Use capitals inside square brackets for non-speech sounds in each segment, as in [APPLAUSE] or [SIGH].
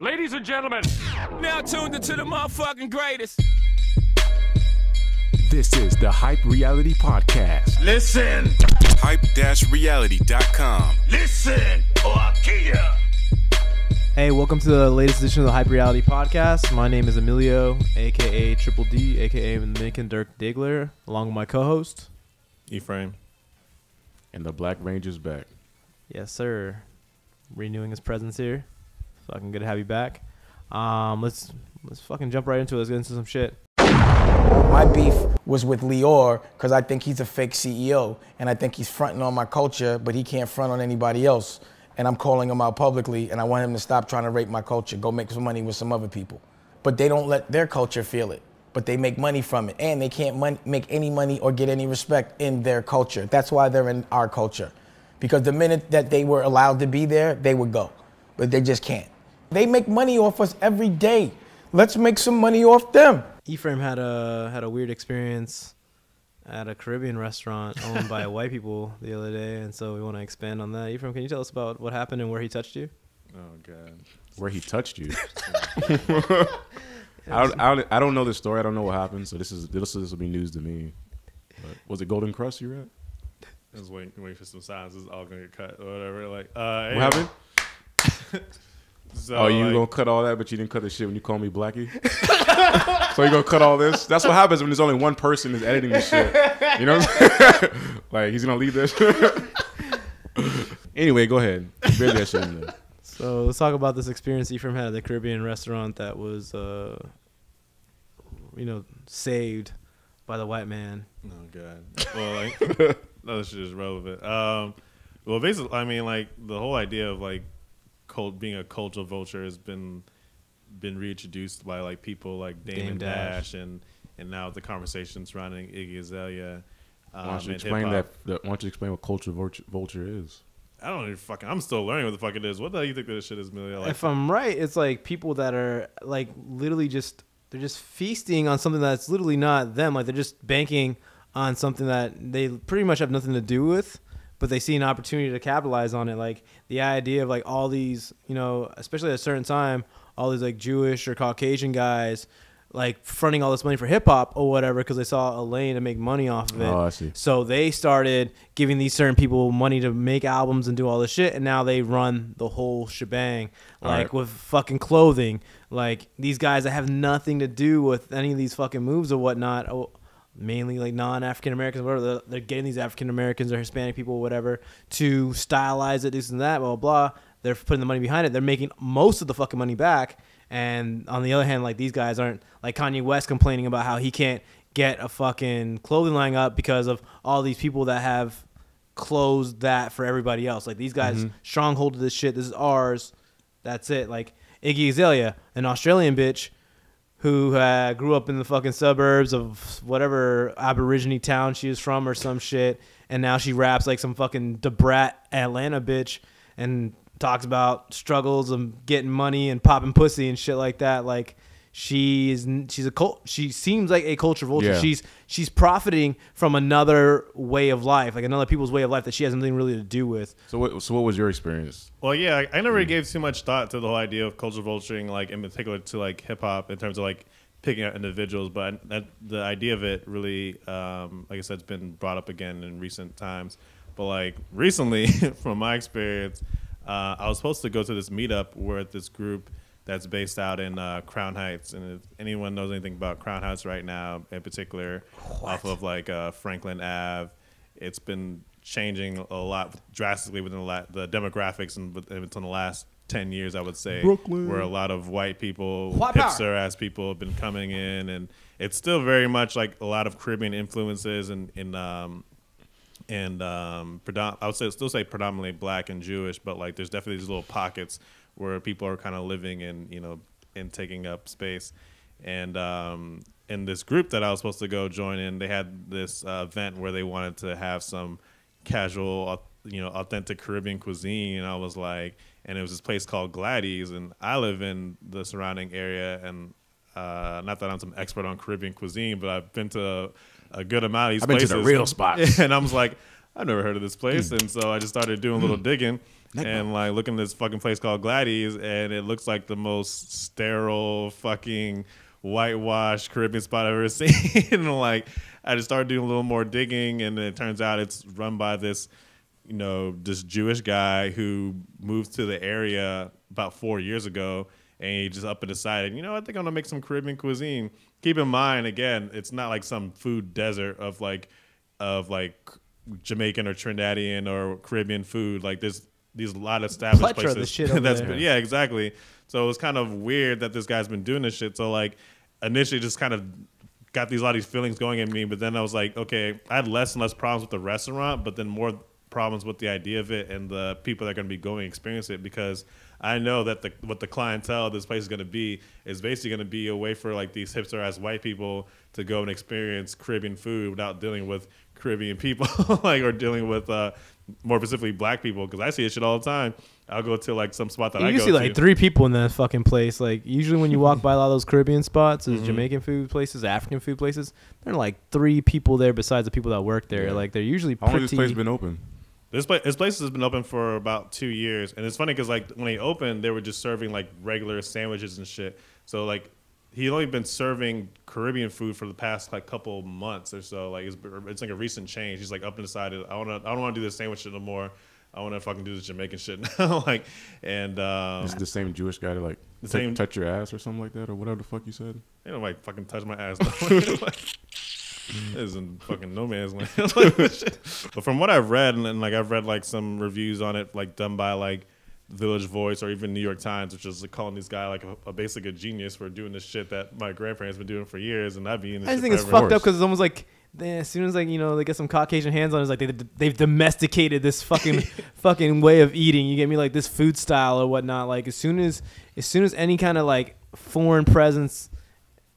Ladies and gentlemen, Now tuned into the motherfucking greatest. This is the Hype Reality Podcast. listen, hype-reality.com. listen, oh, or I'll kill ya. Hey, welcome to the latest edition of the Hype Reality Podcast. My name is Emilio, aka Triple D, aka the Dominican Dirk Diggler, along with my co-host. Ephraim. And the Black Ranger's back. Yes, sir. Renewing his presence here. Fucking good to have you back. Um, let's let's fucking jump right into it. Let's get into some shit. My beef was with Lyor because I think he's a fake CEO and I think he's fronting on my culture, but he can't front on anybody else. And I'm calling him out publicly and I want him to stop trying to rape my culture, go make some money with some other people. But they don't let their culture feel it, but they make money from it. And they can't make any money or get any respect in their culture. That's why they're in our culture. Because the minute that they were allowed to be there, they would go. But they just can't. They make money off us every day. Let's make some money off them. Ephraim had a had a weird experience at a Caribbean restaurant owned by [LAUGHS] white people the other day, and so we want to expand on that. Ephraim, can you tell us about what happened and where he touched you? Oh god. Where he touched you. [LAUGHS] I, don't, I, I don't know the story. I don't know what happened. So this is this, this will be news to me. But was it Golden Crust you were at? I was waiting, waiting for some signs. It's all gonna get cut or whatever. Like, uh, What happened? [LAUGHS] So, oh, you like, gonna cut all that, but you didn't cut the shit when you call me Blackie. [LAUGHS] so you gonna cut all this? That's what happens when there's only one person is editing this shit. You know, what I'm saying? [LAUGHS] like he's gonna leave this. [LAUGHS] anyway, go ahead. Bury that shit in there. So let's talk about this experience Ephraim had at the Caribbean restaurant that was, uh, you know, saved by the white man. Oh god. Well, like, no, this shit is relevant. Um, well, basically, I mean, like the whole idea of like cult being a cultural vulture has been been reintroduced by like people like Damon Dame Dash. Dash. and and now the conversation surrounding Iggy Azalea. Um, Why don't you explain that, that? Why don't you explain what culture vulture, vulture is? I don't even fucking. I'm still learning what the fuck it is. What the hell you think this shit is, Amelia? Like, if I'm right, it's like people that are like literally just they're just feasting on something that's literally not them. Like they're just banking on something that they pretty much have nothing to do with, but they see an opportunity to capitalize on it. Like the idea of like all these, you know, especially at a certain time, all these like Jewish or Caucasian guys like fronting all this money for hip hop or whatever because they saw a lane to make money off of it. Oh, I see. So they started giving these certain people money to make albums and do all this shit, and now they run the whole shebang, All like right. with fucking clothing. Like these guys that have nothing to do with any of these fucking moves or whatnot. Oh, Mainly like non-African Americans, whatever. They're, they're getting these African Americans or Hispanic people, or whatever, to stylize it, this and that, blah blah. blah. They're putting the money behind it. They're making most of the fucking money back. And on the other hand, like these guys aren't like Kanye West complaining about how he can't get a fucking clothing line up because of all these people that have closed that for everybody else. Like these guys mm-hmm. stronghold to this shit. This is ours. That's it. Like Iggy Azalea, an Australian bitch who uh, grew up in the fucking suburbs of whatever Aborigine town she is from or some shit, and now she raps like some fucking Debrat Atlanta bitch and talks about struggles of getting money and popping pussy and shit like that. Like she is, she's a cult. She seems like a culture vulture. Yeah. She's she's profiting from another way of life, like another people's way of life that she has nothing really to do with. So what? So what was your experience? Well, yeah, I, I never Mm. really gave too much thought to the whole idea of culture vulturing, like in particular to like hip hop in terms of like picking out individuals. But that, the idea of it really, um, like I said, it's been brought up again in recent times. But like recently, [LAUGHS] from my experience, uh, I was supposed to go to this meetup where this group that's based out in uh, Crown Heights, and if anyone knows anything about Crown Heights right now, in particular, off of like uh, Franklin Ave, it's been changing a lot drastically within the, la- the demographics and within the last 10 years i would say Brooklyn. where a lot of white people White hipster ass people have been coming in and it's still very much like a lot of caribbean influences and in um and um predom- i would say still say predominantly black and jewish but like there's definitely these little pockets where people are kind of living and you know and taking up space and um in this group that i was supposed to go join in they had this uh, event where they wanted to have some casual you know authentic caribbean cuisine and i was like and it was this place called gladys and i live in the surrounding area and uh, not that i'm some expert on caribbean cuisine but i've been to a, a good amount of these I've been to places the real spots. [LAUGHS] and I was like, I've never heard of this place, hmm. and so I just started doing a little hmm. digging and like looking at this fucking place called Gladys, and it looks like the most sterile fucking whitewashed Caribbean spot I've ever [LAUGHS] seen. and [LAUGHS] like I just started doing a little more digging, and it turns out it's run by this, you know, this Jewish guy who moved to the area about four years ago, and he just up and decided, you know, I think I'm gonna make some Caribbean cuisine. Keep in mind, again, it's not like some food desert of like, of like Jamaican or Trinidadian or Caribbean food. Like there's these a lot of established Plethora of places. the shit [LAUGHS] that's been- yeah, exactly. So it was kind of weird that this guy's been doing this shit. So like initially just kind of got these a lot of these feelings going in me, but then I was like, okay, I had less and less problems with the restaurant, but then more problems with the idea of it and the people that are going to be going experience it because I know that the what the clientele of this place is going to be is basically going to be a way for like these hipster ass white people to go and experience Caribbean food without dealing with Caribbean people [LAUGHS] like or dealing with uh more specifically black people because I see this shit all the time. I'll go to like some spot that I You go see like to. three people in that fucking place. Like usually when you walk by a lot of those Caribbean spots, Mm-hmm. those Jamaican food places, African food places, there are like three people there besides the people that work there. Yeah. Like they're usually How long has this place been open? This place, this place has been open for about two years, and it's funny because like when they opened, they were just serving like regular sandwiches and shit. So like he only been serving Caribbean food for the past like couple months or so. Like it's, it's like a recent change. He's like up and decided I want to I don't want to do this sandwich shit no more. I want to fucking do this Jamaican shit [LAUGHS] now. [LAUGHS] like and um, Is the same Jewish guy to like The tou- same- touch your ass or something like that or whatever the fuck you said? They don't like fucking touch my ass. [LAUGHS] Mm. though. is in fucking no man's land. [LAUGHS] Like, this shit. but from what I've read, and, and like I've read like some reviews on it, like done by like Village Voice or even New York Times, which is like, calling this guy like a, a basic a genius for doing this shit that my grandparents been doing for years, and I've been. I just think it's fucked up because it's almost like they, as soon as like you know they get some Caucasian hands on, it, it's like they they've domesticated this fucking [LAUGHS] fucking way of eating. You get me like this food style or whatnot. Like as soon as as soon as any kind of like foreign presence,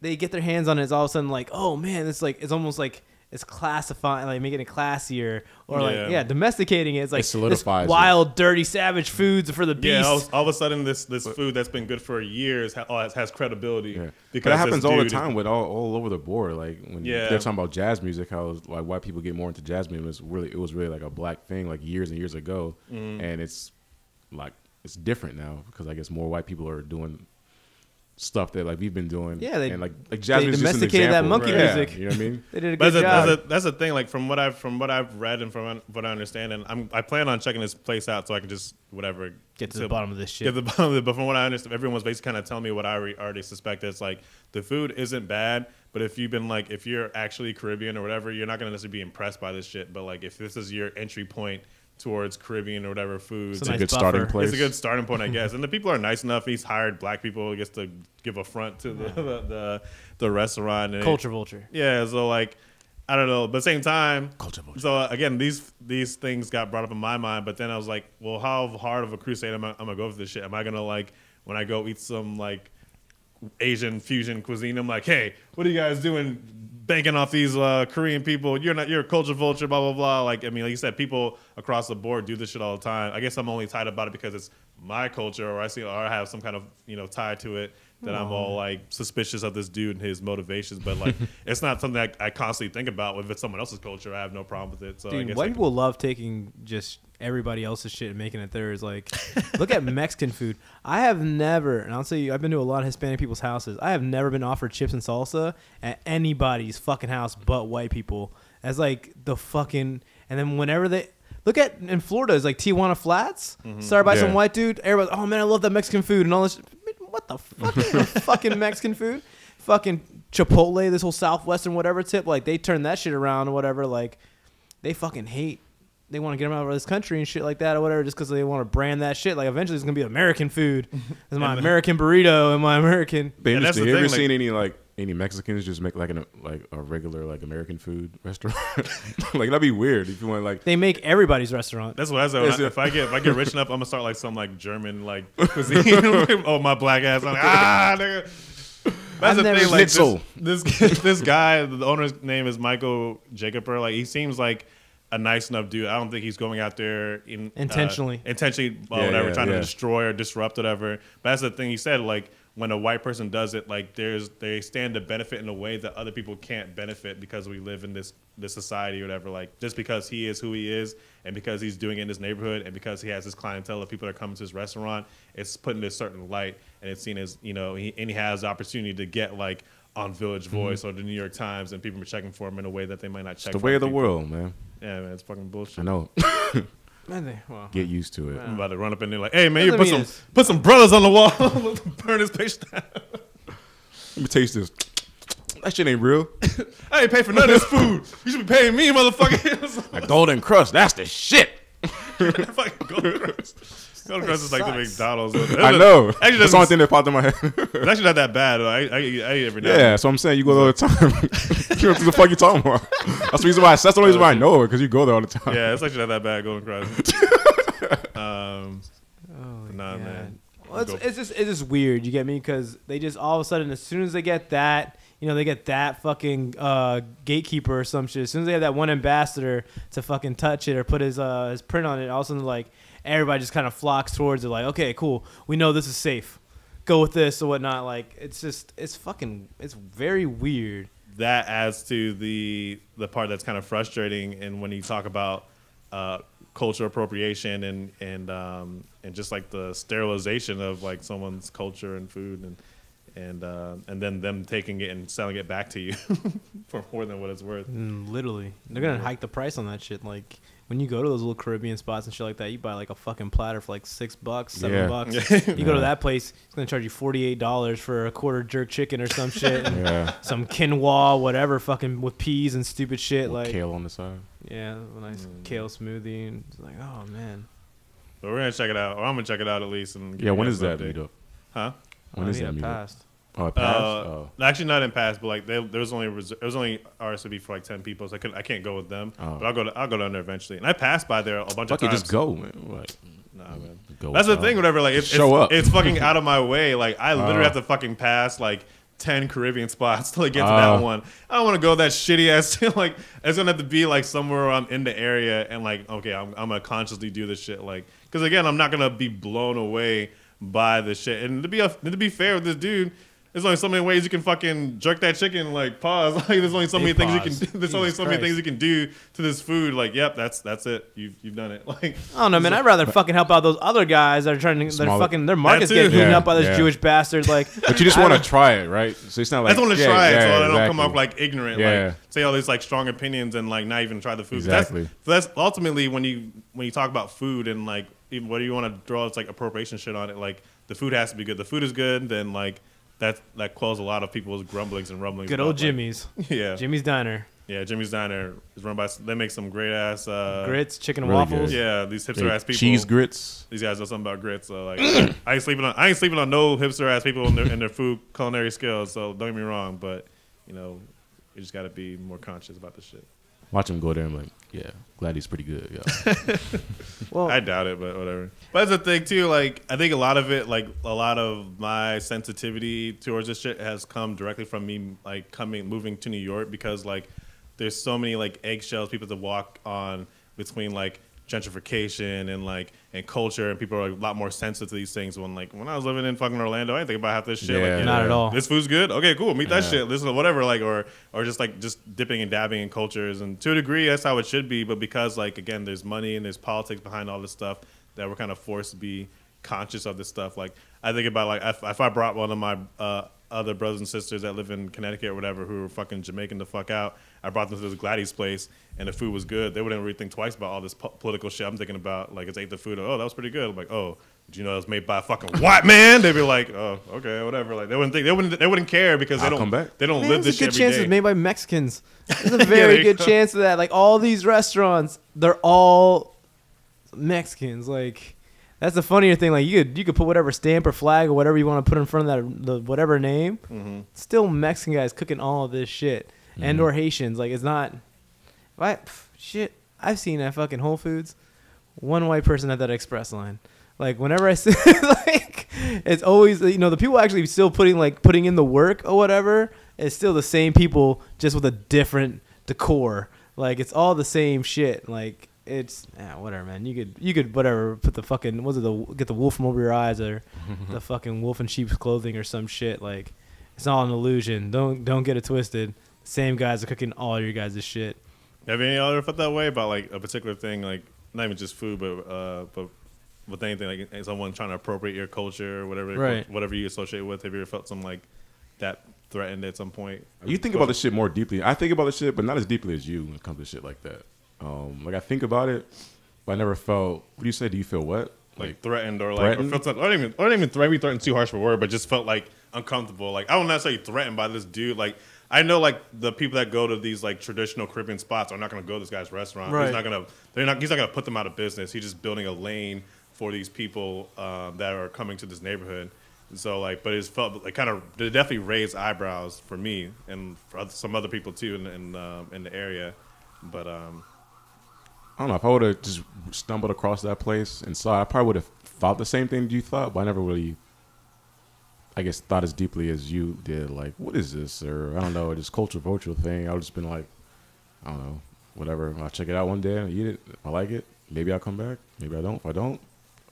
they get their hands on it. It's all of a sudden like oh man, it's like it's almost like it's classifying like making it classier or Yeah. like yeah domesticating it. It's like solidifies this it. wild, dirty, savage foods for the beast. Yeah, all, all of a sudden, this this food that's been good for years has, has credibility. Yeah, because but that happens all the dude is- time with all, all over the board. Like when Yeah. they're talking about jazz music, how like white people get more into jazz music. It was really it was really like a black thing like years and years ago, Mm-hmm. and it's like it's different now because I guess more white people are doing stuff that like we've been doing. Yeah, they- and like like jazz they music just an domesticated that monkey Yeah, music. You know what I mean? They did a good that's, a, job. that's, a, that's the thing. Like from what I've from what I've read and from what I understand, and I'm I plan on checking this place out so I can just whatever Get to the bottom of this shit. Get the [LAUGHS] bottom of it. But from what I understand, everyone's basically kind of telling me what I already, already suspected. It's like the food isn't bad, but if you've been like if you're actually Caribbean or whatever, you're not gonna necessarily be impressed by this shit. But like if this is your entry point towards Caribbean or whatever food. It's a nice good starting buffer. place. it's a good starting point, I [LAUGHS] guess. And the people are nice enough. He's hired black people, I guess, to give a front to the the, the, the restaurant. And it- Culture vulture. yeah, so like I don't know, but at the same time, Culture vulture. so again, these these things got brought up in my mind, but then I was like, well, how hard of a crusade am I, I'm gonna go for this shit? Am I gonna like when I go eat some like Asian fusion cuisine? I'm like, hey, what are you guys doing? Banking off these uh, Korean people, you're not you're a culture vulture, blah blah blah. Like I mean, like you said, people across the board do this shit all the time. I guess I'm only tight about it because it's my culture, or I see, or I have some kind of you know tie to it that I'm all like suspicious of this dude and his motivations. But like, [LAUGHS] it's not something that I constantly think about. If it's someone else's culture, I have no problem with it. So I Dude, guess white people love taking just everybody else's shit and making it theirs. Like, [LAUGHS] look at Mexican food. I have never, and I'll tell you, I've been to a lot of Hispanic people's houses. I have never been offered chips and salsa at anybody's fucking house but white people. As like the fucking, and then whenever they look at in Florida, it's like Tijuana Flats. Mm-hmm. Started by some white dude. Everybody's, oh man, I love that Mexican food and all this. What the fuck? Ain't no [LAUGHS] fucking Mexican food. Fucking Chipotle, this whole Southwestern whatever tip, like they turn that shit around or whatever. Like they fucking hate. They want to get them out of this country and shit like that or whatever, just because they want to brand that shit. Like eventually, it's gonna be American food. It's my [LAUGHS] American burrito and my American. But And that's interesting. the You ever like- seen any like any Mexicans just make like an like a regular like American food [LAUGHS] restaurant? like that'd be weird if you want like They make everybody's restaurant. That's what I said. When Is if I get if I get rich enough, I'm gonna start like some like German like [LAUGHS] cuisine. [LAUGHS] oh my black ass! I'm like ah nigga. That's I've the never- thing. Like Schnitzel. this, this this guy, the owner's name is Michael Jacober. Like he seems like a nice enough dude. I don't think he's going out there in uh, Intentionally. intentionally, uh, Yeah, whatever, yeah, trying yeah. to destroy or disrupt whatever. But that's the thing he said. Like when a white person does it, like there's they stand to benefit in a way that other people can't benefit because we live in this this society or whatever. Like just because he is who he is, and because he's doing it in his neighborhood, and because he has his clientele of people that are coming to his restaurant, it's put in a certain light, and it's seen as you know, he, and he has the opportunity to get like on Village Mm-hmm. Voice or the New York Times, and people are checking for him in a way that they might not check. the for way of the people. world, man. Yeah, man, it's fucking bullshit. I know. [LAUGHS] Man, they- well, Get used to it. I'm about to run up in there like, hey man, you put some mean it's- put some brothers on the wall, [LAUGHS] burn this page down. Let me taste this. That shit ain't real. [LAUGHS] I ain't pay for none of this food. You should be paying me, motherfucker. A golden crust. That's the shit. Fucking Golden Crust. Golden Crust is like the sucks. McDonald's. [LAUGHS] I know. Actually, That's the only thing that popped in my head. [LAUGHS] it's actually not that bad. I, I, I eat every now and yeah, so I'm saying you go there all the time. [LAUGHS] you know what the fuck you talking about? That's the reason why. That's the only reason why I know it because you go there all the time. Yeah, it's actually not that bad, Golden Crust. um, oh, Nah, God. man. Well, it's, Go- it's just it's just weird. You get me? Because they just all of a sudden, as soon as they get that, you know, they get that fucking uh, gatekeeper or some shit. As soon as they have that one ambassador to fucking touch it or put his uh, his print on it, all of a sudden like everybody just kind of flocks towards it. Like, okay, cool, we know this is safe. Go with this or whatnot. Like, it's just it's fucking it's very weird. that adds to the the part that's kind of frustrating and when you talk about uh, cultural appropriation and and um, and just like the sterilization of like someone's culture and food and and uh, and then them taking it and selling it back to you [LAUGHS] for more than what it's worth. Mm, literally, they're gonna hike the price on that shit. Like when you go to those little Caribbean spots and shit like that, you buy like a fucking platter for like six bucks, seven Yeah. bucks. you go to that place, it's gonna charge you forty eight dollars for a quarter jerk chicken or some shit, [LAUGHS] Yeah. some quinoa, whatever, fucking with peas and stupid shit. With like kale on the side. yeah, a nice kale smoothie, and it's like oh man, But we're gonna check it out, or I'm gonna check it out at least. And Yeah, you when guys is an that update. meetup? Huh? When I is that meetup? passed. Oh, it passed. Uh, oh. Actually, not in past, but like they, there was only res- it was only RSVP for like ten people, so I could I can't go with them. Oh. But I'll go to, I'll go down there eventually. And I passed by there a bunch Fuck of it, times. just go, man. What? Nah, man. Go That's the thing. Whatever. Like it's, Show it's, up. It's fucking out of my way. Like I [LAUGHS] literally Oh. have to fucking pass like. 10 Caribbean spots till I get to Oh. that one. I don't want to go that shitty ass. [LAUGHS] like, it's gonna have to be like somewhere where I'm in the area and like, okay, I'm, I'm gonna consciously do this shit. Like, because again, I'm not gonna be blown away by the shit. And to be to be fair with this dude, there's only so many ways you can fucking jerk that chicken. Like, pause. [LAUGHS] Like, there's only so many things you can. do. There's only Jesus so many Christ. things you can do to this food. Like, yep, that's that's it. You've you've done it. [LAUGHS] Like, I don't know, man. I'd rather fucking help out those other guys that are trying to. They're Smaller- fucking. Their market's too. getting eaten Yeah, up by this yeah. Jewish bastard. Like, [LAUGHS] But you just want to try it, right? So it's not like I just want to yeah, try it, yeah, so I don't come exactly. off like ignorant, Yeah. like say all these like strong opinions and like not even try the food. Exactly. That's, that's ultimately when you when you talk about food and like even what do you want to draw it's like appropriation shit on it. Like the food has to be good. The food is good, then like that that quells a lot of people's grumblings and rumblings. good about, old like- Jimmy's. [LAUGHS] yeah, Jimmy's Diner. yeah. Jimmy's Diner is run by. They make some great ass uh, Grits, chicken really waffles. good. Yeah, these hipster ass people. cheese grits. These guys know something about grits. So like, [CLEARS THROAT] I ain't sleeping on I ain't sleeping on no hipster ass people in their, in their food culinary skills. So don't get me wrong, but you know, you just got to be more conscious about the shit. Watch him go there. I'm like, yeah, glad he's pretty good. Yeah. [LAUGHS] Well, I doubt it, but whatever. But that's the thing too. Like, I think a lot of it, like a lot of my sensitivity towards this shit, has come directly from me, like coming, moving to New York because like there's so many like eggshells people to walk on between like gentrification and like and culture, and people are like, a lot more sensitive to these things. When like when I was living in fucking Orlando, I didn't think about half this shit. Yeah. like, Not at all. This food's good. Okay, cool. Meet that Yeah. shit. This is whatever. Like or or just like just dipping and dabbing in cultures, and to a degree, that's how it should be. But because like again, there's money and there's politics behind all this stuff that we're kind of forced to be conscious of this stuff. Like I think about like if, if I brought one of my uh, other brothers and sisters that live in Connecticut or whatever who are fucking Jamaican the fuck out, I brought them to this Gladys place and the food was good. They wouldn't really think twice about all this po- political shit. I'm thinking about like it's ate the food. Oh, that was pretty good. I'm like, oh. Do you know it was made by a fucking [LAUGHS] white man? They'd be like, "Oh, okay, whatever." Like they wouldn't think they wouldn't they wouldn't care because they I'll don't come back. they don't Man, live there's this a good shit every chance day. it's made by Mexicans. [LAUGHS] There's a very you good go. chance of that. Like all these restaurants, they're all Mexicans. Like that's the funnier thing. Like you could you could put whatever stamp or flag or whatever you want to put in front of that the whatever name. Mm-hmm. Still Mexican guys cooking all of this shit, and Mm-hmm. or Haitians. Like it's not. What shit? I've seen at fucking Whole Foods, one white person at that express line. Like whenever I [LAUGHS] see, like it's always you know the people actually still putting like putting in the work or whatever. It's still the same people, just with a different decor. Like it's all the same shit. Like it's yeah, whatever, man. You could you could whatever put the fucking was it the get the wolf from over your eyes or [LAUGHS] the fucking wolf in sheep's clothing or some shit. Like it's all an illusion. Don't don't get it twisted. Same guys are cooking all your guys' shit. Have you ever felt that way about like a particular thing, like not even just food, but uh, but with anything like someone trying to appropriate your culture, or whatever, Right. whatever you associate with? Have you ever felt some like that threatened at some point? You think about this shit more deeply. I think about this shit, but not as deeply as you when it comes to shit like that. Um, like I think about it, but I never felt. What do you say? Do you feel what? like threatened or like threatened? or felt some- I don't even I don't even threatened, maybe threatened too harsh for a word, but just felt like uncomfortable. Like I don't necessarily threatened by this dude. Like I know like the people that go to these like traditional Caribbean spots are not gonna go to this guy's restaurant. Right. He's not gonna they're not he's not gonna put them out of business. He's just building a lane for these people um, that are coming to this neighborhood. And so like, but it's felt like kind of it definitely raised eyebrows for me and for other, some other people too in in, um, in the area. But um, I don't know if I would have just stumbled across that place and saw. it, I probably would have thought the same thing you thought, but I never really, I guess, thought as deeply as you did. Like, what is this? Or I don't know, this cultural cultural thing. I would just been like, I don't know, whatever. I'll check it out one day and eat it. I like it. Maybe I'll come back. Maybe I don't. If I don't,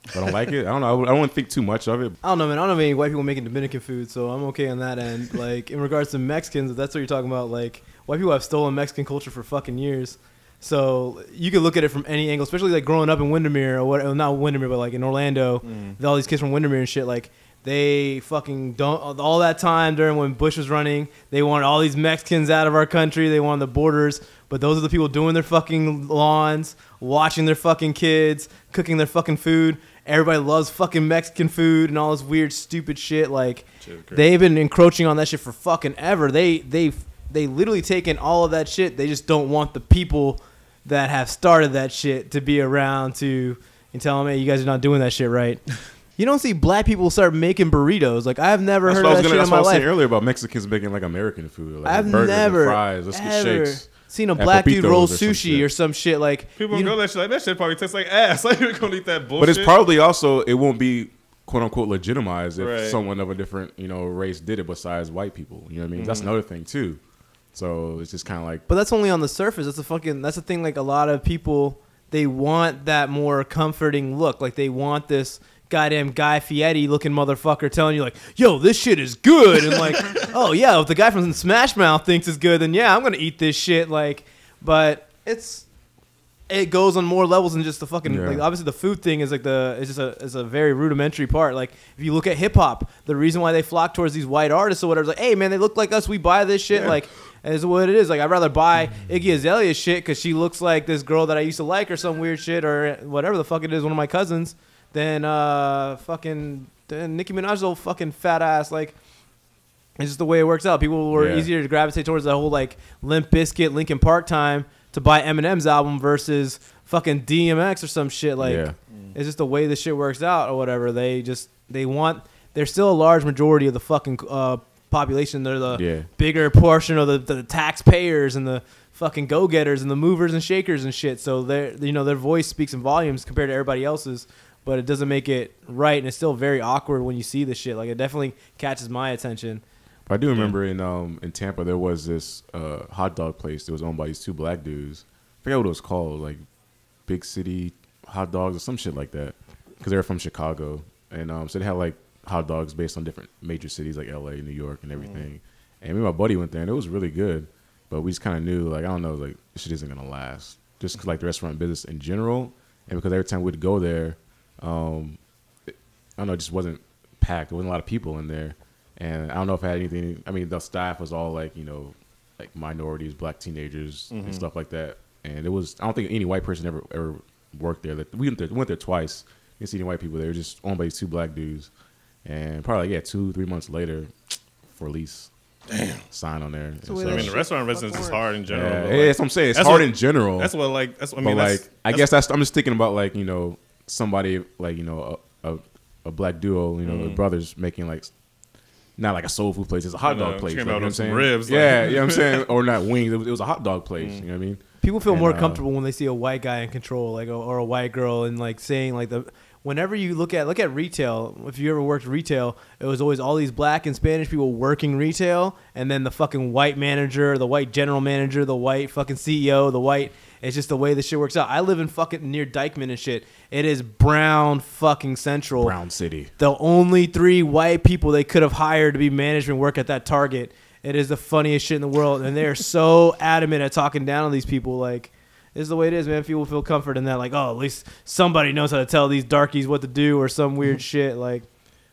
if I don't like it, I don't know. I would- I don't think too much of it. I don't know, man. I don't know any white people making Dominican food, so I'm okay on that end. Like in regards to Mexicans, if that's what you're talking about. Like white people have stolen Mexican culture for fucking years. So you could look at it from any angle, especially like growing up in Windermere or what? Not Windermere, but like in Orlando, mm. with all these kids from Windermere and shit. Like they fucking don't. All that time during when Bush was running, they wanted all these Mexicans out of our country. They wanted the borders, but those are the people doing their fucking lawns, watching their fucking kids, cooking their fucking food. Everybody loves fucking Mexican food and all this weird, stupid shit. Like they've been encroaching on that shit for fucking ever. They they they literally taken all of that shit. They just don't want the people that have started that shit to be around to and tell them, hey, you guys are not doing that shit right. [LAUGHS] You don't see black people start making burritos. Like I've never That's heard what I of was that gonna. shit That's in what my I was life. saying earlier about Mexicans making like American food. Like I've burgers never and fries. Let's get shakes. seen a black dude roll or sushi shit. or some shit like people you go that shit like that shit probably tastes like ass. [LAUGHS] Like you're gonna eat that bullshit. But it's probably also it won't be quote unquote legitimized if Right. someone of a different you know race did it besides white people. You know what I mean? Mm-hmm. That's another thing too. So it's just kind of like But that's only on the surface. That's the fucking. That's the thing. Like a lot of people, they want that more comforting look. Like they want this goddamn Guy Fieri looking motherfucker telling you like, "Yo, this shit is good," and like, [LAUGHS] "Oh yeah, if the guy from Smash Mouth thinks it's good, then yeah, I'm gonna eat this shit." Like, but it's it goes on more levels than just the fucking Yeah. like obviously the food thing is like the is just a is a very rudimentary part like if you look at hip hop the reason why they flock towards these white artists or whatever is like hey man they look like us we buy this shit Yeah. like is what it is like I'd rather buy Iggy Azalea shit because she looks like this girl that I used to like or some weird shit or whatever the fuck it is one of my cousins than uh fucking than Nicki Minaj's old fucking fat ass like it's just the way it works out. People were Yeah. easier to gravitate towards the whole like Limp Bizkit, Linkin Park time to buy Eminem's album versus fucking DMX or some shit. Like Yeah. it's just the way the shit works out or whatever. They just they want. They're still a large majority of the fucking uh, population. They're the Yeah. bigger portion of the, the taxpayers and the fucking go getters and the movers and shakers and shit. So their you know their voice speaks in volumes compared to everybody else's. But it doesn't make it right, and it's still very awkward when you see the shit. Like it definitely catches my attention. I do remember in um in Tampa there was this uh, hot dog place that was owned by these two black dudes. I forget what it was called, like Big City Hot Dogs or some shit like that, because they were from Chicago, and um so they had like hot dogs based on different major cities like L.A., New York, and everything. And me and my buddy went there, and it was really good, but we just kind of knew like I don't know like this shit isn't gonna last, just 'cause, like the restaurant business in general, and because every time we'd go there, um I don't know, it just wasn't packed. There wasn't a lot of people in there. And I don't know if I had anything. I mean, the staff was all like, you know, like minorities, black teenagers, and stuff like that. And it was, I don't think any white person ever ever worked there. That we went there, went there twice. Didn't see any white people there. Just owned by these two black dudes. And probably like, yeah, two, three months later, [TSK] for lease. Damn. Sign on there. And the way I mean, the restaurant business is hard in general. yeah, but, yeah, like, that's what I'm saying. It's hard what- in general. That's what like that's. what I mean, but that's, like, I guess that's I'm just thinking about like you know somebody like you know a a, a black duo you know the brothers making like not like a soul food place it's a hot I know, dog place like, you know what I'm saying? ribs, like- yeah you know what I'm saying? Or not wings it was, it was a hot dog place you know what I mean? People feel And, more uh, comfortable when they see a white guy in control, like or a white girl, and like saying like the whenever you look at look at retail, if you ever worked retail, it was always all these black and Spanish people working retail, and then the fucking white manager, the white general manager, the white fucking CEO, the white. It's just the way the shit works out. I live in fucking near Dyckman and shit. It is brown fucking central. Brown City. The only three white people they could have hired to be management work at that Target. It is the funniest shit in the world, and they are so [LAUGHS] adamant at talking down on these people. Like, this is the way it is, man. People feel comfort in that. Like, oh, at least somebody knows how to tell these darkies what to do, or some weird mm-hmm. shit. Like,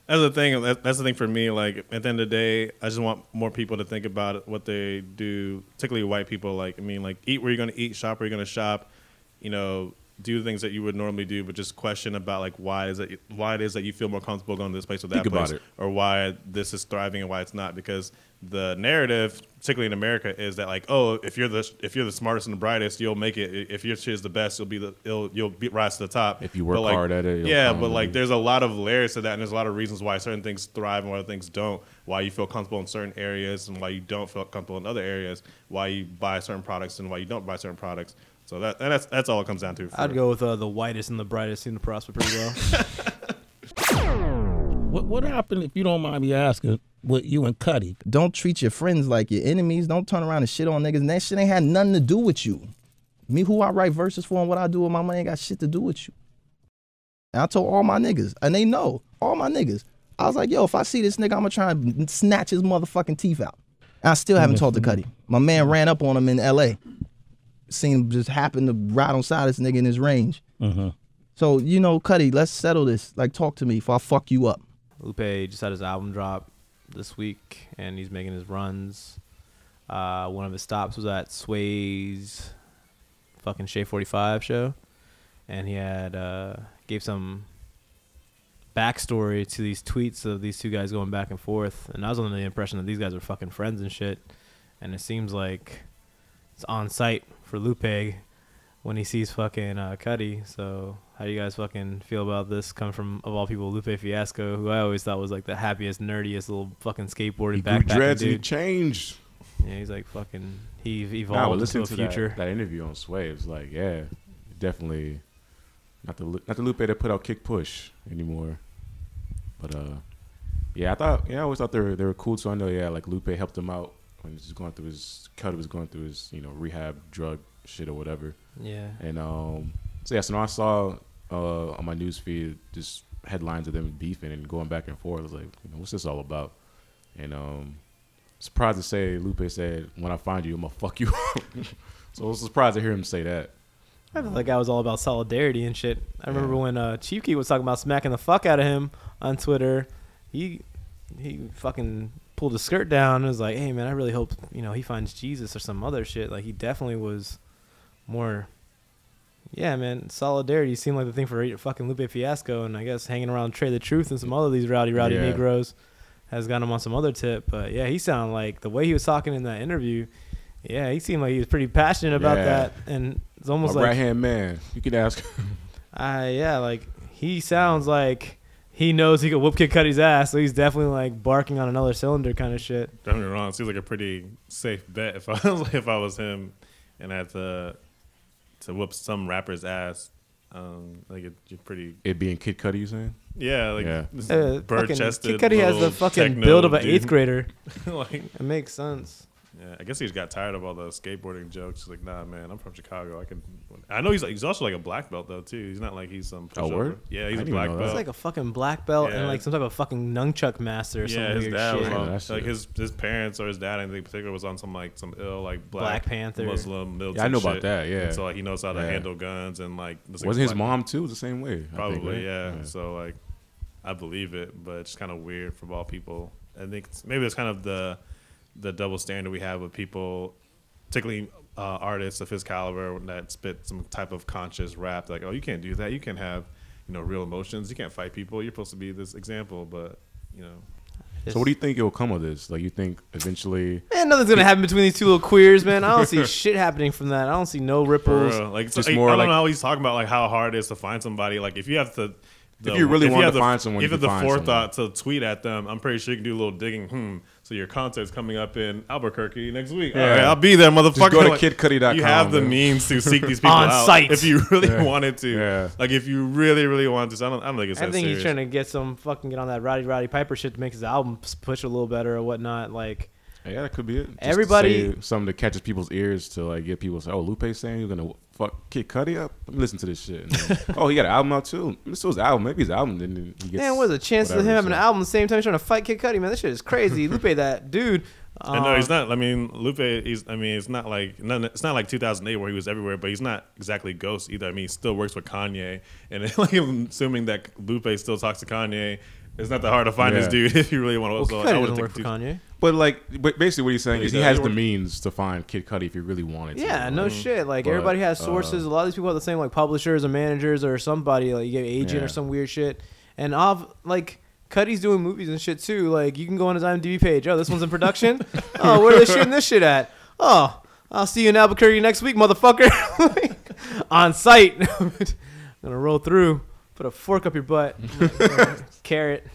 That's the thing. That's the thing for me. Like at the end of the day, I just want more people to think about what they do, particularly white people. Like I mean, like eat where you're gonna eat, shop where you're gonna shop. You know, do things that you would normally do, but just question about like why is it why it is that you feel more comfortable going to this place or that Think about place, or why this is thriving and why it's not. Because the narrative, particularly in America, is that like, oh, if you're the if you're the smartest and the brightest, you'll make it. If your shit is the best, you'll be the you'll you'll be, rise to the top. If you work like, hard at it, you'll yeah, but like there's a lot of layers to that, and there's a lot of reasons why certain things thrive and why other things don't. Why you feel comfortable in certain areas and why you don't feel comfortable in other areas. Why you buy certain products and why you don't buy certain products. So that and that's that's all it comes down to. for- I'd go with uh, the whitest and the brightest seem to prosper pretty well. [LAUGHS] What what happened if you don't mind me asking with you and Cudi? Don't treat your friends like your enemies. Don't turn around and shit on niggas. And that shit ain't had nothing to do with you. Me, who I write verses for and what I do with my money ain't got shit to do with you. And I told all my niggas, and they know, all my niggas. I was like, yo, if I see this nigga, I'm gonna try and snatch his motherfucking teeth out. And I still haven't talked to Cudi. My man ran up on him in LA. Seen him just happen to ride on side of this nigga in his range. Mm-hmm. So, you know, Cudi, let's settle this. Like, talk to me if I fuck you up. Lupe just had his album drop this week, and he's making his runs. Uh, one of his stops was at Sway's fucking Shade 45 show, and he had uh, gave some backstory to these tweets of these two guys going back and forth, and I was under the impression that these guys are fucking friends and shit, and it seems like it's on site for Lupe when he sees fucking uh, Cudi. So how do you guys fucking feel about this Come from of all people Lupe Fiasco, who I always thought was like the happiest, nerdiest little fucking skateboarding He grew backpacking dreads and he dude. changed. Yeah, he's like fucking he Nah, evolved into listen a to future. that, that interview on Sway. It was like, yeah, definitely not the not the Lupe that put out Kick Push anymore. But uh, yeah, I thought yeah, I always thought they were they were cool. So I know yeah, like Lupe helped him out when he was going through his cut. was going through his you know rehab drug shit or whatever. Yeah. And um, so yeah, so now I saw uh, on my news feed just headlines of them beefing and going back and forth. I was like, you know, what's this all about? And um, surprised to say Lupe said, "When I find you, I'm gonna fuck you." [LAUGHS] so I was surprised to hear him say that. I feel like I was all about solidarity and shit. I remember when uh, Chief Keef was talking about smacking the fuck out of him on Twitter. He he fucking pulled his skirt down and was like, "Hey man, I really hope you know he finds Jesus or some other shit." Like he definitely was more. Yeah, man, solidarity seemed like the thing for fucking Lupe Fiasco, and I guess hanging around Trey the Truth and some other of these rowdy, rowdy Yeah. Negroes has got him on some other tip. But yeah, he sounded like the way he was talking in that interview. Yeah, he seemed like he was pretty passionate about Yeah. that, and it's My almost like right hand man. You could ask. [LAUGHS] uh, yeah, like he sounds like he knows he could whoop kick Cudi's ass, so he's definitely like barking on another cylinder kind of shit. Don't get me wrong. It seems like a pretty safe bet if [LAUGHS] I was if I was him, and I had to to whoop some rapper's ass. Um, like it, you're pretty. it being Kid Cudi, you saying? Yeah, like Yeah. this Uh, bird chested. Kid Cudi has the fucking build of an eighth grader. [LAUGHS] like, It makes sense. Yeah, I guess he just got tired of all the skateboarding jokes. He's like, nah, man, I'm from Chicago. I can. I know he's like he's also like a black belt though too. He's not like he's some. Oh, pushover. word? Yeah, he's a black belt. It's like a fucking black belt and like some type of fucking nunchuck master or some yeah, his weird dad was shit. Yeah, on, like his his parents or his dad, I think in particular, was on some like some ill like black, Black Panther. Muslim militant Yeah, I know about shit. that, yeah. And so like he knows how to Yeah. handle guns and like this, Wasn't his black- mom too the same way? I think, Probably, right? yeah. So like, I believe it, but it's kind of weird for all people. I think it's, maybe it's kind of the the double standard we have with people, particularly uh, artists of his caliber that spit some type of conscious rap. Like, oh, you can't do that. You can't have you know real emotions. You can't fight people. You're supposed to be this example, but you know. So what do you think will come of this? Like you think eventually Man, nothing's gonna happen between these two little queers, man. I don't see [LAUGHS] shit happening from that. I don't see no ripples. real. Like, Just so, more I don't like- know how he's talking about like how hard it is to find somebody. Like, if you have to the, you really wanted have to the- find someone, you even the find forethought to tweet at them, I'm pretty sure you can do a little digging. Hmm. So your concert's coming up in Albuquerque next week. Yeah. right, I'll be there, motherfucker. go to Like, kidcudi.com, You have the man. means to seek these [LAUGHS] people On out site. if you really Yeah. wanted to. Yeah. Like if you really, really wanted to. I don't, I don't think it's I that think serious. he's trying to get some fucking get on that Rowdy Roddy Piper shit to make his album push a little better or whatnot. Like, Yeah, that could be it. Just to Everybody- say something that catches people's ears to like get people to say, "Oh, Lupe's saying you're gonna fuck Kid Cudi up." Let me listen to this shit. And then, [LAUGHS] oh, he got an album out too. This was his album. Maybe his album. Then he gets. man, what are the chances of him having an album at the same time he's trying to fight Kid Cudi? Man, this shit is crazy. [LAUGHS] Lupe, that dude. And no, he's um, not. I mean, Lupe. He's. I mean, it's not like. Not, it's not like 2008 where he was everywhere. But he's not exactly Ghost either. I mean, he still works with Kanye. And [LAUGHS] like, I'm assuming that Lupe still talks to Kanye. It's not that hard to find this dude [LAUGHS] if you really want to. Well, so Kid Cudi I would doesn't think work for too- Kanye. But like, but basically, what he's saying He is he has the works- means to find Kid Cudi if he really wanted to. Yeah, no Like, shit. Like But, everybody has uh, sources. a lot of these people have the same like publishers or managers or somebody like you get an agent Yeah. or some weird shit. And off like Cudi's doing movies and shit too. Like you can go on his IMDb page. Oh, this one's in production. [LAUGHS] oh, where are they shooting this shit at? Oh, I'll see you in Albuquerque next week, motherfucker. [LAUGHS] Like, on site. I'm gonna roll through. Put a fork up your butt. [LAUGHS] Carrot.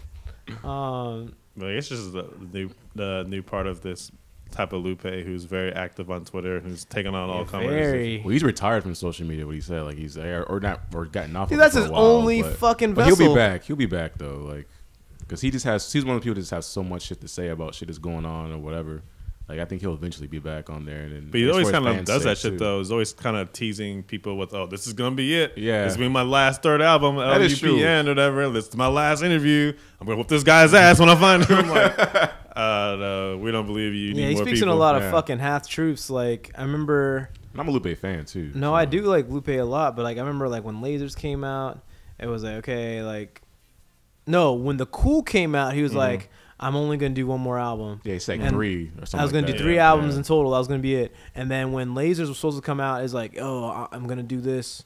Um, But it's just the new, the new part of this type of Lupe who's very active on Twitter, who's taking on all comers. very. Well, he's retired from social media. What he said, like he's or, or not, or gotten off. Dude, of that's his while, only but- fucking But he'll be back. He'll be back though, like because he just has. He's one of the people that just have so much shit to say about shit that's going on or whatever. Like I think he'll eventually be back on there. And But he always kind of does that shit too. though. He's always kind of teasing people with, "Oh, this is gonna be it. Yeah. this will be my last third album, That is true. LupEND or whatever. This is my last interview. I'm gonna whoop this guy's ass when I find [LAUGHS] him." like, uh, no, we don't believe you. you Yeah, need he more speaks people. in a lot of yeah. fucking half truths. Like I remember. And I'm a Lupe fan too. No, so- I do like Lupe a lot, but like I remember like when Lasers came out, it was like okay, like no, when the Cool came out, he was like, I'm only gonna do one more album. Yeah, like And three or something. I was gonna do three Yeah, albums yeah. in total. That was gonna be it. And then when Lasers was supposed to come out, it's like, oh, I'm gonna do this,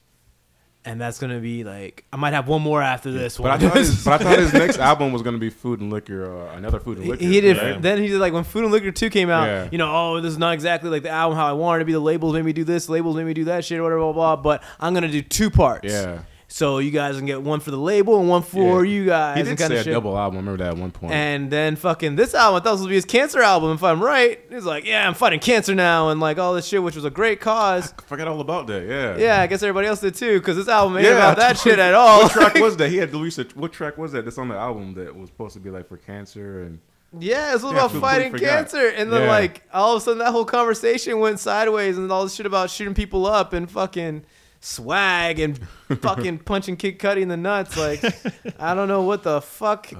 and that's gonna be like, I might have one more after this But one. I thought his, but I thought his [LAUGHS] next album was gonna be Food and Liquor, uh, another Food and Liquor. He did. right? Then he did like when Food and Liquor Two came out. Yeah. You know, oh, this is not exactly like the album how I wanted it to be. The labels made me do this. Labels made me do that shit. Whatever, blah blah. blah but I'm gonna do two parts. Yeah. So you guys can get one for the label and one for Yeah. you guys. He did say a shit. double album. I remember that at one point. And then fucking this album, I thought it was gonna be his cancer album. If I'm right, he's like, yeah, I'm fighting cancer now, and like all this shit, which was a great cause. I forgot all about that. Yeah. Yeah, I guess everybody else did too, because this album ain't Yeah, about that shit at all. What track was [LAUGHS] that? He had released it. What track was that? That's on the album that was supposed to be like for cancer and Yeah, it's all Yeah, about fighting cancer, and then Yeah. like all of a sudden that whole conversation went sideways, and all this shit about shooting people up and fucking swag and [LAUGHS] fucking punching Kid Cudi in the nuts. Like, I don't know what the fuck.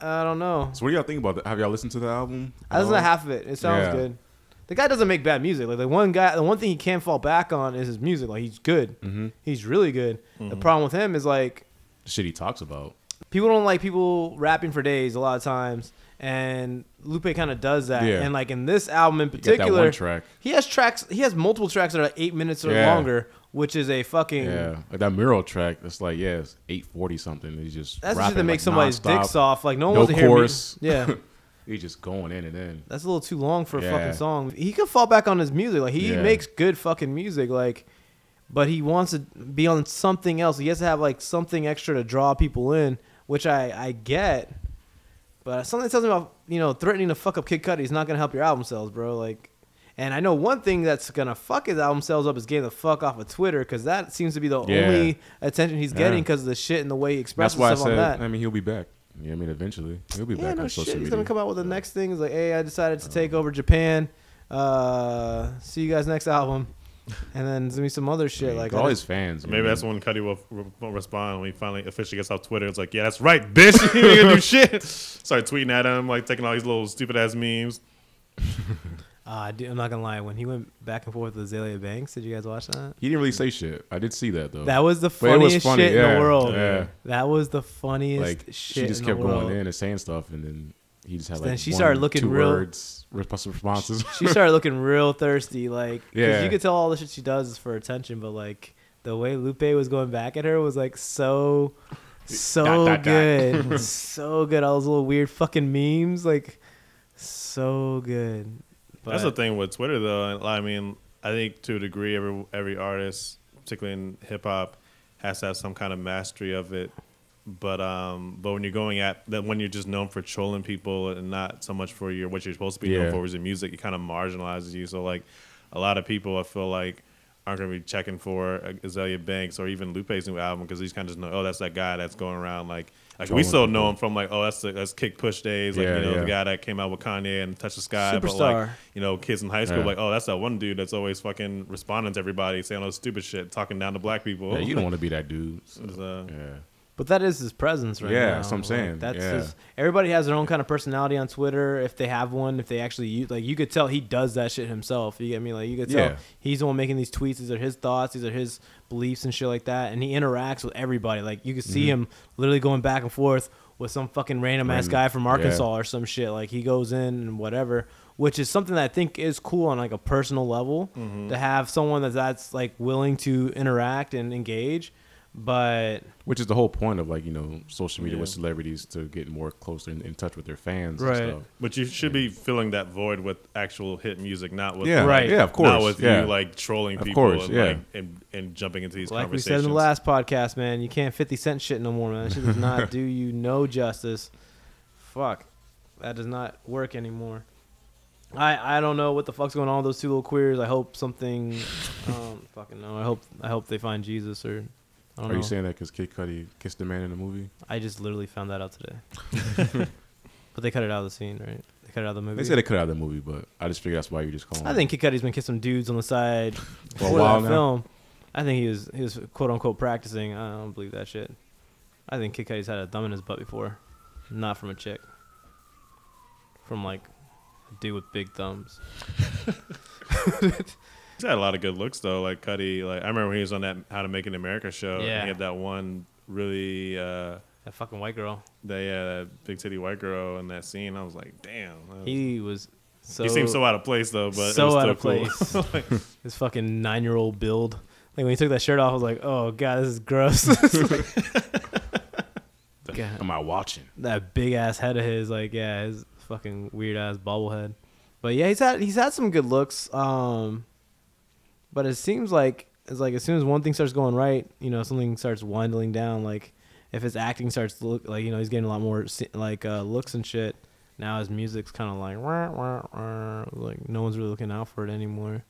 I don't know. So what do y'all think about that? Have y'all listened to the album? I listened to half of it. It sounds Yeah. good. The guy doesn't make bad music. Like the one guy, the one thing he can fall back on is his music. Like he's good. Mm-hmm. He's really good. The problem with him is like The shit he talks about. people don't like people rapping for days a lot of times, and Lupe kind of does that. Yeah. And like in this album in You got that particular, track. he has tracks. He has multiple tracks that are eight minutes or Yeah. longer, which is a fucking. Yeah, like that mural track. That's like yeah, it's eight forty something. He's just That's rapping, that makes like, somebody's nonstop. dick soft. Like no one No wants to hear me. chorus. Yeah. [LAUGHS] He's just going in and in. That's a little too long for a Yeah. fucking song. He could fall back on his music. Like he Yeah. makes good fucking music. Like, but he wants to be on something else. He has to have like something extra to draw people in, which I I get. But something tells me about you know threatening to fuck up Kid Cudi is not gonna help your album sales, bro. Like, and I know one thing that's gonna fuck his album sales up is getting the fuck off of Twitter because that seems to be the Yeah. only attention he's getting because of the shit and the way he That's expresses why I himself on said. that. I mean, he'll be back. Yeah, I mean, eventually he'll be Yeah, back no on shit. social He's media. gonna come out with the next thing. He's like, hey, I decided to take over Japan. Uh, see you guys next album, and then there's gonna be some other shit Yeah, like all his fans. Maybe man. that's when Cudi will, will respond when he finally officially gets off Twitter. It's like, yeah, that's right, bitch. [LAUGHS] you ain't gonna do shit. [LAUGHS] Start tweeting at him, like taking all these little stupid ass memes. [LAUGHS] Uh, do, I'm not gonna lie. When he went back and forth with Azealia Banks, did you guys watch that? He didn't really say shit. I did see that though. That was the it was funniest funny, shit in the world. yeah. That was the funniest like shit she just kept going in and saying stuff, and then he just had like Then she one, started looking two real- words, responses. [LAUGHS] she started looking real thirsty, like Yeah. you could tell all the shit she does is for attention, but like the way Lupe was going back at her was like so, so Dot, dot, dot. good, [LAUGHS] so good. All those little weird fucking memes, like so good. That's the thing with Twitter, though. I mean, I think to a degree, every every artist, particularly in hip hop, has to have some kind of mastery of it but um, but when you're going at that, when you're just known for trolling people and not so much for your what you're supposed to be Yeah. known for, is music, it kind of marginalizes you. So like, a lot of people I feel like aren't going to be checking for uh, Azealia Banks or even Lupe's new album because these kind of just know, oh, that's that guy that's going around like. Like we still know him from like oh that's the, that's Kick Push days like Yeah, you know yeah. the guy that came out with Kanye and Touch the Sky but Superstar. like you know kids in high school Yeah. like oh that's that one dude that's always fucking responding to everybody saying all this stupid shit talking down to black people Yeah, you don't [LAUGHS] want to be that dude. so, uh, yeah. But that is his presence right Yeah, now. that's what I'm Like, saying. that's Yeah. his, everybody has their own kind of personality on Twitter if they have one. If they actually use, like, you could tell he does that shit himself. You get me? Like, you could tell Yeah. he's the one making these tweets. These are his thoughts. These are his beliefs and shit like that. And he interacts with everybody. Like, you can see mm-hmm. him literally going back and forth with some fucking random ass Random- guy from yeah. Arkansas or some shit. Like, he goes in and whatever. Which is something that I think is cool on like a personal level mm-hmm. to have someone that that's like willing to interact and engage, but Which is the whole point of like you know social media with celebrities to get more closer in, in touch with their fans. Right. And stuff. But you should be filling that void with actual hit music, not with Yeah, like, Right. Yeah, of course. not with yeah. you like trolling Of people course, and, yeah. like, and and jumping into these like we said in the last podcast, man, you can't 50 cent shit no more, man. That shit does not [LAUGHS] do you no justice. Fuck. That does not work anymore. I I don't know what the fuck's going on with those two little queers. I hope something um fucking no. I hope I hope they find Jesus or I don't Are know. you saying that because Kid Cudi kissed the man in the movie? I just literally found that out today. [LAUGHS] but they cut it out of the scene, right? They cut it out of the movie. They said they cut it out of the movie, but I just figured that's why you just call him. I think Kid Cudi's been kissing dudes on the side [LAUGHS] For a while now? film. I think he was he was quote unquote practicing. I don't believe that shit. I think Kid Cudi's had a thumb in his butt before, not from a chick. From like a dude with big thumbs. [LAUGHS] He's had a lot of good looks though. Like Cudi, like I remember when he was on that How to Make an America show. and Yeah. he had that one really uh That fucking white girl. that yeah that big titty white girl in that scene. I was like, damn. was- He was so he seems so out of place though, but it so was out still of cool. place. [LAUGHS] Like, [LAUGHS] his fucking nine year old build. Like when he took that shirt off, I was like, oh god, this is gross. [LAUGHS] God. Am I watching? that big ass head of his, like yeah, his fucking weird ass bobblehead. But yeah, he's had he's had some good looks. Um, but it seems like it's like as soon as one thing starts going right, you know, something starts winding down. Like if his acting starts to look like you know he's getting a lot more like uh, looks and shit. Now his music's kind of like wah, wah, wah, like no one's really looking out for it anymore.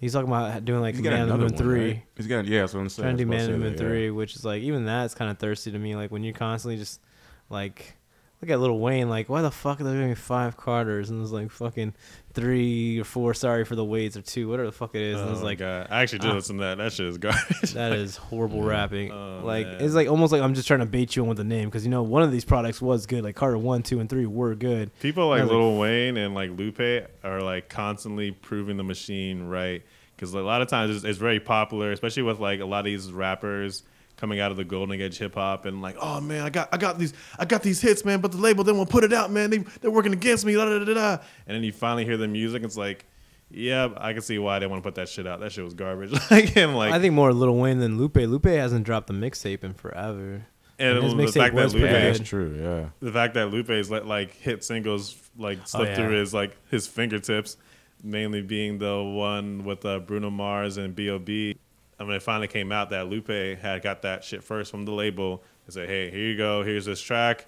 He's talking about doing like Man in the another Moon one, three right? He's got yeah. That's what I'm saying. trying to do Man in the about Moon to say three, which is like even that's kind of thirsty to me. Like when you're constantly just like look at Lil Wayne, like why the fuck are they giving me five Carters and it's like fucking three or four. Sorry for the weights or two, whatever the fuck it is. and it's oh like God. I actually did ah. listen to that. That shit is garbage. that is [LAUGHS] horrible rapping. Oh, like man. it's like almost like I'm just trying to bait you on with the name because you know one of these products was good. Like Carter one, two, and three were good. People like was like- Wayne and like Lupe are like constantly proving the machine right because a lot of times it's, it's very popular, especially with like a lot of these rappers coming out of the golden age hip hop and like, oh man, I got I got these I got these hits, man, but the label they won't put it out, man. They they're working against me, da da da da. And then you finally hear the music, it's like, yeah, I can see why they want to put that shit out. That shit was garbage. [LAUGHS] like and like I think more Lil Wayne than Lupe. Lupe hasn't dropped a mixtape in forever. and his the fact that Lupe pretty Yeah, good. that's true. Yeah. the fact that Lupe's let like hit singles like slip Oh, yeah. through his like his fingertips, mainly being the one with uh, Bruno Mars and B.O.B. I mean, it finally came out that Lupe had got that shit first from the label and said, "Hey, here you go. Here's this track.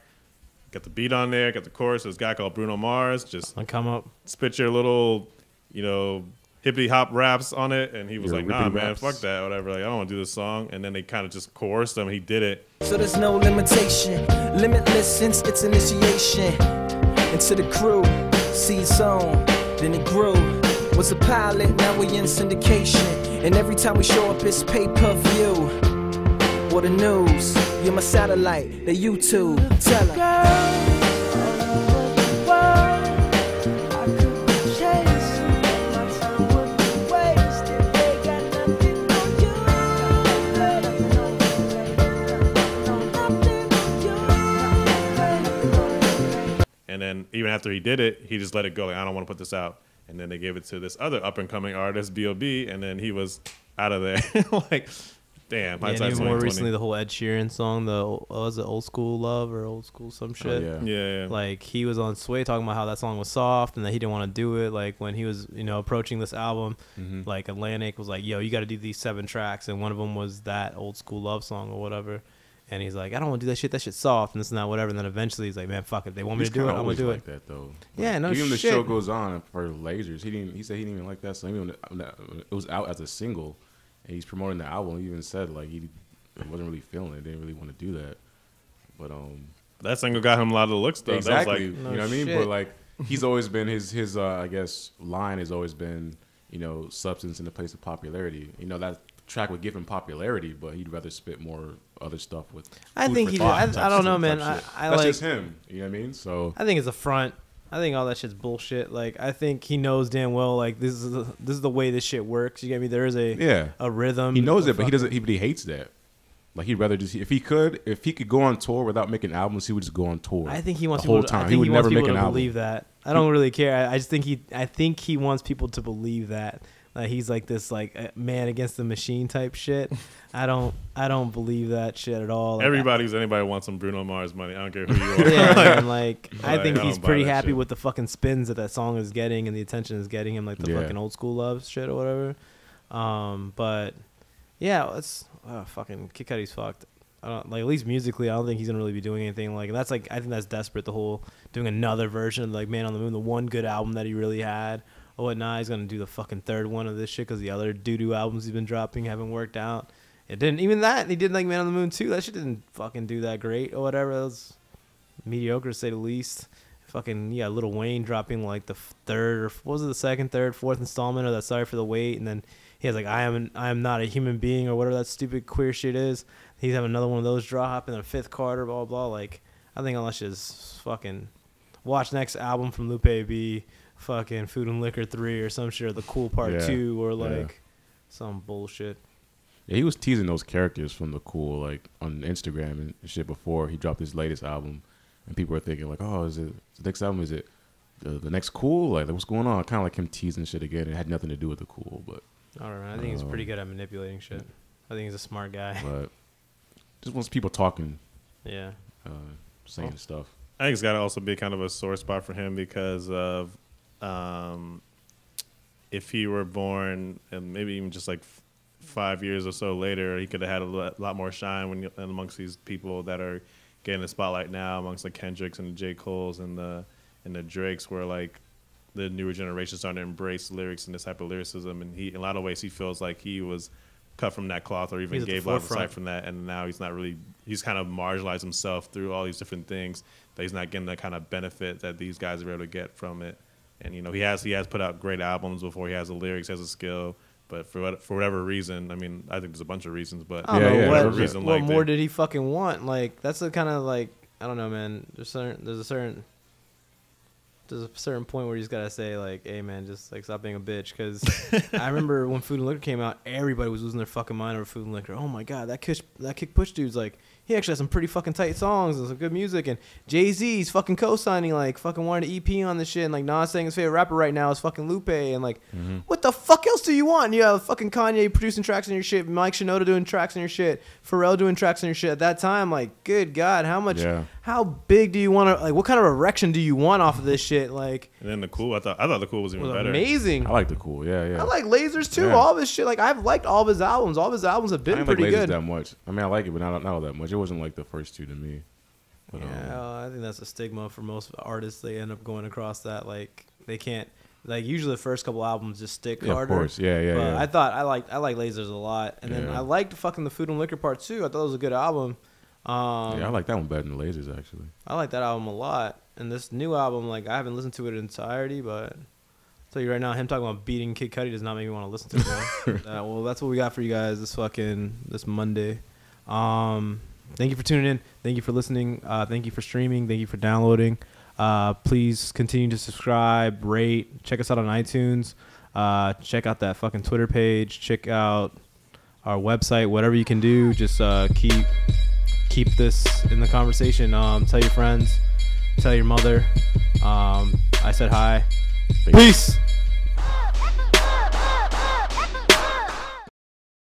Got the beat on there. Got the chorus. This guy called Bruno Mars. Just Like come up. spit your little, you know." Hippie hop raps on it, and he was Your like, "Nah, rippity man, raps. fuck that, whatever. Like, I don't want to do this song." And then they kind of just coerced him. He did it, So there's no limitation, limitless since its initiation. Into the crew, seeds on, then it grew. Was a pilot, now we in syndication. And every time we show up, it's pay per view. What the news? You're my satellite, the YouTube. Tell her. And then even after he did it, he just let it go. Like I don't want to put this out. And then they gave it to this other up and coming artist, B.O.B. And then he was out of there. [LAUGHS] like, damn. Yeah, and even more recently, the whole Ed Sheeran song, the what was it old school love or old school some shit. Oh, yeah. yeah, yeah. Like he was on Sway talking about how that song was soft and that he didn't want to do it. Like when he was, you know, approaching this album, Mm-hmm. like Atlantic was like, "Yo, you got to do these seven tracks," and one of them was that old school love song or whatever. And he's like, I don't want to do that shit. That shit's soft and this and that, whatever. And then eventually he's like, man, fuck it. They want me He's to do it. I'm gonna do like it. that though. Yeah, no Even the show goes on for lasers. He didn't. He said he didn't even like that song. Even when it it was out as a single, and he's promoting the album. He even said like he wasn't really feeling it. Didn't really want to do that. But um, That single got him a lot of the looks though. exactly. That was like, you know what I mean? But like he's always been his his uh, I guess line has always been you know substance in the place of popularity. You know that track would give him popularity, but he'd rather spit more other stuff with. I think he- I- I don't know, man. I-. I That's like- just him. You know what I mean? So I think it's a front. I think all that shit's bullshit. Like I think he knows damn well like this is the, this is the way this shit works. You get me? There is a Yeah. a rhythm. He knows it, but he doesn't. He, but he hates that. Like he'd rather just if he could if he could go on tour without making albums, he would just go on tour. I think he wants the whole people to, time. He would he never make an album. believe that. I don't really care. I, I just think he I think he wants people to believe that. Like he's like this like uh, man against the machine type shit. [LAUGHS] I don't I don't believe that shit at all. Like, everybody who's anybody wants some Bruno Mars money. I don't care who you [LAUGHS] are. yeah, man, [LAUGHS] like I think I he's don't pretty happy shit. with the fucking spins that that song is getting and the attention is getting him, like the Yeah. fucking old school love shit or whatever. Um, but yeah, it's uh, fucking Kid Cudi's fucked. I don't, like at least musically, I don't think he's gonna really be doing anything. Like that's like I think that's desperate. The whole doing another version of like Man on the Moon, the one good album that he really had. Or whatnot. He's gonna do the fucking third one of this shit because the other doo doo albums he's been dropping haven't worked out. It didn't even that he did like Man on the Moon too. That shit didn't fucking do that great or whatever. It was mediocre to say the least. Fucking yeah, Lil Wayne dropping like the third or what was it the second, third, fourth installment of that Sorry for the Wait, and then he has like I am I am not a human being or whatever that stupid queer shit is. He's having another one of those drop and then a fifth Carter, blah blah. Like I think unless is fucking watch next album from Lupe B, fucking Food and Liquor three or some shit or the Cool Part Yeah, two or yeah. like some bullshit. Yeah, he was teasing those characters from the cool like on Instagram and shit before he dropped his latest album, and people were thinking like, oh, is it the next album? Is it the, the next cool? Like, what's going on? Kind of like him teasing shit again. It had nothing to do with the cool, but I don't know. I think he's Um, pretty good at manipulating shit. I think he's a smart guy. [LAUGHS] but just wants people talking, Yeah. uh, saying stuff. I think it's got to also be kind of a sore spot for him because of um, if he were born and maybe even just like f- five years or so later, he could have had a lot more shine when you, amongst these people that are getting the spotlight now, amongst the Kendricks and the J. Cole's and the and the Drakes, where like the newer generation starting to embrace lyrics and this type of lyricism, and he in a lot of ways he feels like he was cut from that cloth or even gave a lot of sight from that and now he's not really he's kind of marginalized himself through all these different things that he's not getting the kind of benefit that these guys are able to get from it and you know he has he has put out great albums before he has the lyrics has a skill but for what, for whatever reason i mean i think there's a bunch of reasons but I don't Yeah, know yeah, what, sure, whatever reason what like more they- did he fucking want. Like that's the kind of like I don't know, man. There's certain there's a certain there's a certain point where you just gotta say like, hey man, just like stop being a bitch. Because [LAUGHS] I remember when Food and Liquor came out, everybody was losing their fucking mind over Food and Liquor. Oh my god, that kick that kick push dude's like. He actually has some pretty fucking tight songs and some good music. And Jay Z's fucking co-signing, like fucking wanted an EP on this shit. And like Nas saying his favorite rapper right now is fucking Lupe. And like, mm-hmm. what the fuck else do you want? You have fucking Kanye producing tracks on your shit, Mike Shinoda doing tracks on your shit, Pharrell doing tracks on your shit. At that time, like, good God, how much, Yeah. How big do you want to, like, what kind of erection do you want off of this shit? Like, and then the cool i thought i thought the cool was even was better amazing. I like the cool. Yeah, yeah. I like Lasers too. Yeah. All this shit. Like, I've liked all of his albums. All of his albums have I been didn't like pretty Lasers good. that much. I mean, I like it, but not not all that much. It wasn't like the first two to me. But, um, Yeah, well, I think that's a stigma for most artists. They end up going across that. Like they can't. Like usually the first couple albums just stick Yeah, of harder. course. Yeah, yeah, But yeah. I thought I liked I like Lasers a lot, and then I liked fucking the Food and Liquor Part Two. I thought it was a good album. Um, yeah, I like that one better than Lasers actually. I like that album a lot. And this new album, like I haven't listened to it in entirety, but I'll tell you right now, him talking about beating Kid Cudi does not make me want to listen to it. Uh, [LAUGHS] well, that's what we got for you guys this fucking this Monday. Um, thank you for tuning in. Thank you for listening. Uh, thank you for streaming. Thank you for downloading. Uh, please continue to subscribe, rate, check us out on iTunes. Uh, check out that fucking Twitter page. Check out our website. Whatever you can do, just uh, keep keep this in the conversation. Um, tell your friends, tell your mother. Um, I said hi. Peace.